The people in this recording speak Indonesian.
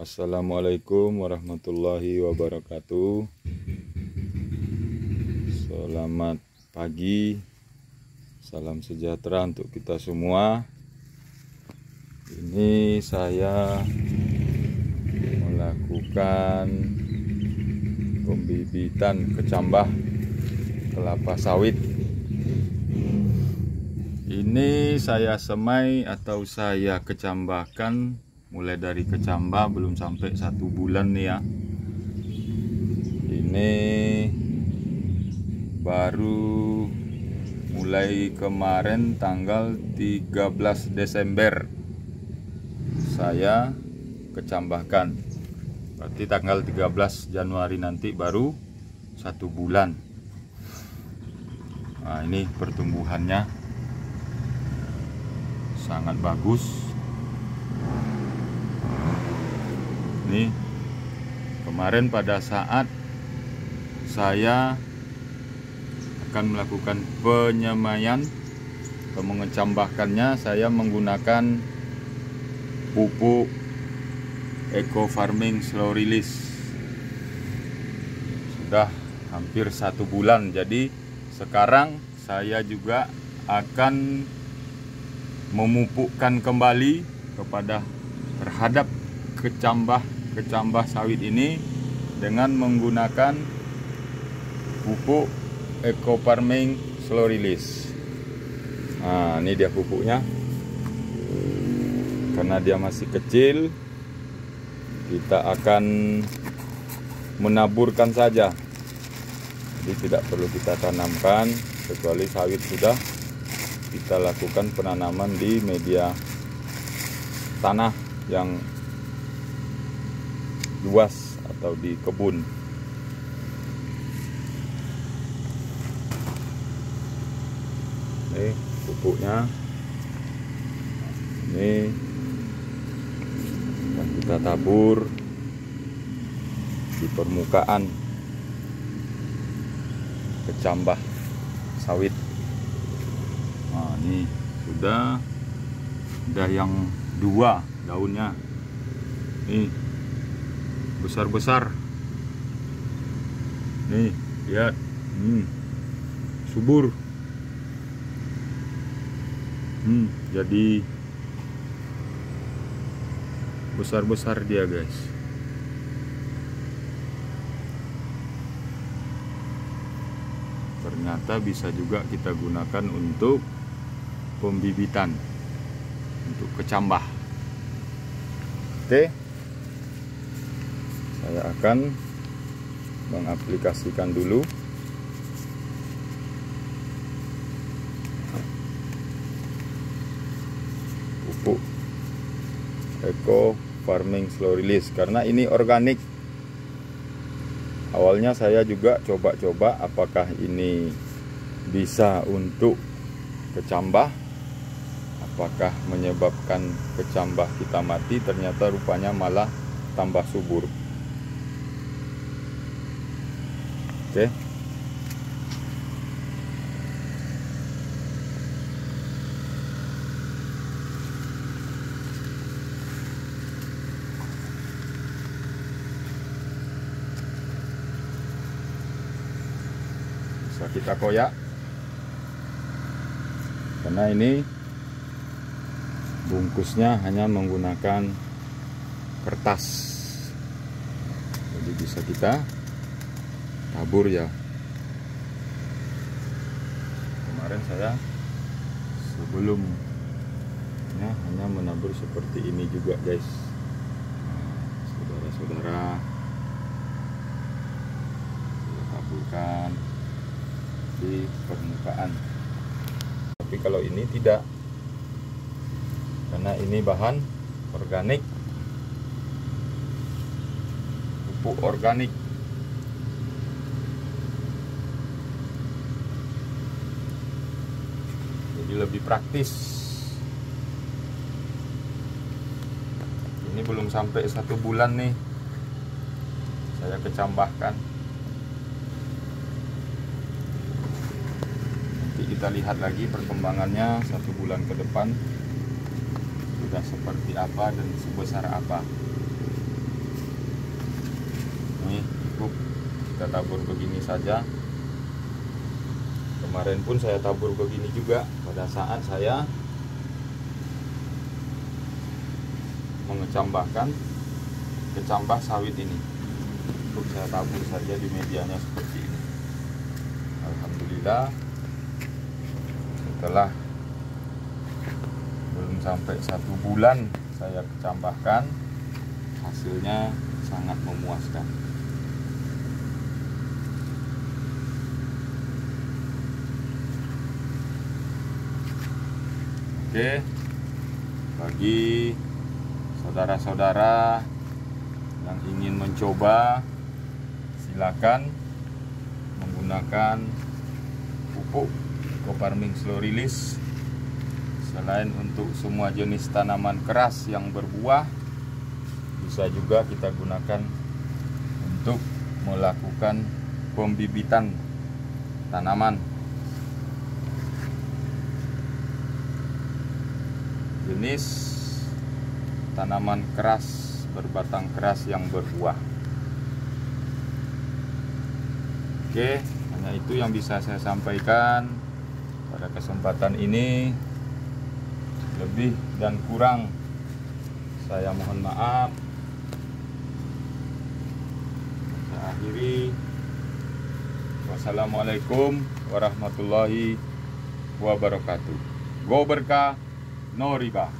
Assalamualaikum warahmatullahi wabarakatuh. Selamat pagi, salam sejahtera untuk kita semua. Ini saya melakukan pembibitan kecambah kelapa sawit. Ini saya semai atau saya kecambahkan mulai dari kecambah belum sampai satu bulan nih ya. Ini baru mulai kemarin tanggal 13 Desember. Saya kecambahkan. Berarti tanggal 13 Januari nanti baru satu bulan. Nah ini pertumbuhannya. Sangat bagus ini. Kemarin pada saat saya akan melakukan penyemaian atau mengecambahkannya saya menggunakan pupuk eco farming slow release. Sudah hampir satu bulan jadi sekarang saya juga akan memupukkan kembali kepada terhadap kecambah kecambah sawit ini dengan menggunakan pupuk eco farming slow release nah ini dia pupuknya. Karena dia masih kecil kita akan menaburkan saja. Jadi tidak perlu kita tanamkan kecuali sawit sudah kita lakukan penanaman di media tanah yang luas atau di kebun. Ini pupuknya. Ini dan kita tabur di permukaan kecambah sawit. Nah ini sudah ada yang dua daunnya. Ini besar-besar. Nih lihat hmm, subur. Hmm, jadi besar-besar dia guys. Ternyata bisa juga kita gunakan untuk pembibitan untuk kecambah. Oke saya akan mengaplikasikan dulu. Pupuk eco farming slow release. Karena ini organik. Awalnya saya juga coba-coba apakah ini bisa untuk kecambah. Apakah menyebabkan kecambah kita mati. Ternyata rupanya malah tambah subur oke. Bisa kita koyak. Karena ini bungkusnya hanya menggunakan kertas. Jadi bisa kita tabur ya. Kemarin saya sebelum ya, hanya menabur seperti ini juga guys. Saudara-saudara saya taburkan di permukaan. Tapi kalau ini tidak karena ini bahan organik pupuk organik jadi lebih praktis. Ini belum sampai satu bulan nih. Saya kecambahkan. Nanti kita lihat lagi perkembangannya satu bulan ke depan. Sudah seperti apa dan sebesar apa. Ini cukup. Kita tabur begini saja kemarin pun saya tabur begini juga. Pada saat saya mengecambahkan kecambah sawit ini. Cukup saya tabur saja di medianya seperti ini. Alhamdulillah setelah belum sampai satu bulan saya kecambahkan hasilnya sangat memuaskan oke. Bagi saudara-saudara yang ingin mencoba silakan menggunakan pupuk Coparming Slow Release selain untuk semua jenis tanaman keras yang berbuah bisa juga kita gunakan untuk melakukan pembibitan tanaman jenis tanaman keras berbatang keras yang berbuah. Oke hanya itu yang bisa saya sampaikan pada kesempatan ini. Lebih dan kurang saya mohon maaf. Saya akhiri. Wassalamualaikum warahmatullahi wabarakatuh. Go berkah 乗り場。